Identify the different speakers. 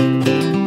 Speaker 1: Música